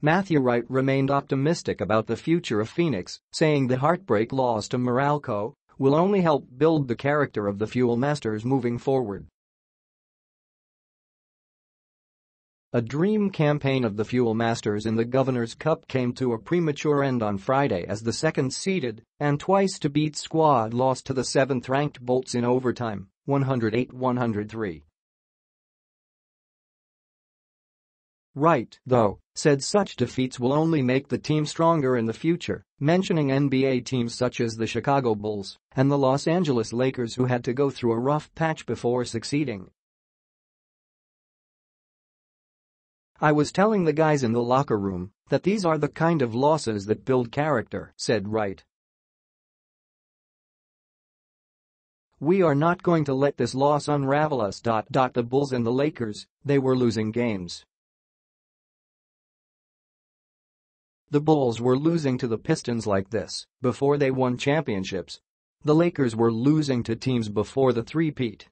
Matthew Wright remained optimistic about the future of Phoenix, saying the heartbreak loss to Meralco will only help build the character of the Fuel Masters moving forward. A dream campaign of the Fuel Masters in the Governor's Cup came to a premature end on Friday as the second-seeded and twice-to-beat squad lost to the seventh-ranked Bolts in overtime, 108-103. Wright, though, said such defeats will only make the team stronger in the future, mentioning NBA teams such as the Chicago Bulls and the Los Angeles Lakers who had to go through a rough patch before succeeding. I was telling the guys in the locker room that these are the kind of losses that build character, said Wright. We are not going to let this loss unravel us. The Bulls and the Lakers, they were losing games. The Bulls were losing to the Pistons like this before they won championships. The Lakers were losing to teams before the three-peat.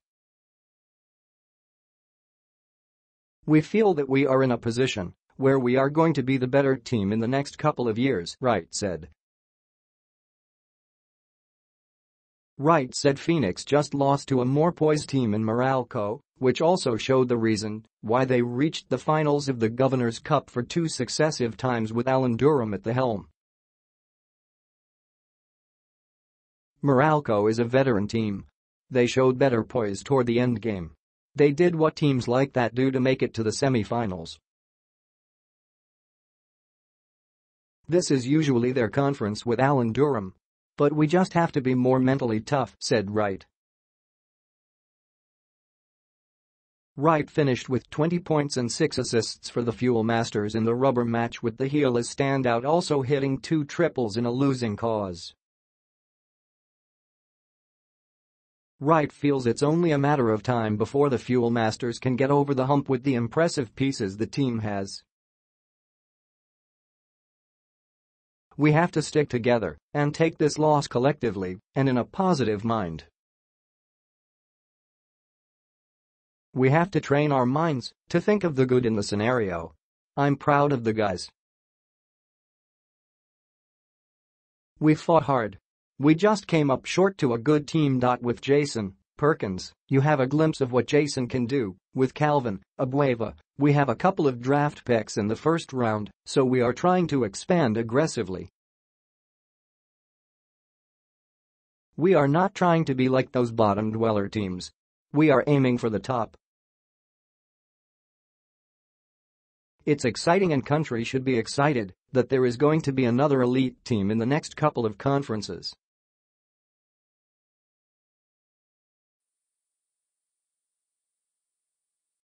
We feel that we are in a position where we are going to be the better team in the next couple of years, Wright said. Wright said Phoenix just lost to a more poised team in Meralco, which also showed the reason why they reached the finals of the Governor's Cup for two successive times with Allen Durham at the helm. Meralco is a veteran team. They showed better poise toward the end game. They did what teams like that do to make it to the semi-finals. This is usually their conference with Allen Durham. But we just have to be more mentally tough, said Wright. Wright finished with 20 points and 6 assists for the Fuel Masters in the rubber match with the heel as standout also hitting two triples in a losing cause. Wright feels it's only a matter of time before the Fuel Masters can get over the hump with the impressive pieces the team has. We have to stick together and take this loss collectively and in a positive mind. We have to train our minds to think of the good in the scenario. I'm proud of the guys. We fought hard we just came up short to a good team. With Jason Perkins, you have a glimpse of what Jason can do. With Calvin Abueva, we have a couple of draft picks in the first round, so we are trying to expand aggressively. We are not trying to be like those bottom dweller teams. We are aiming for the top. It's exciting and country should be excited that there is going to be another elite team in the next couple of conferences.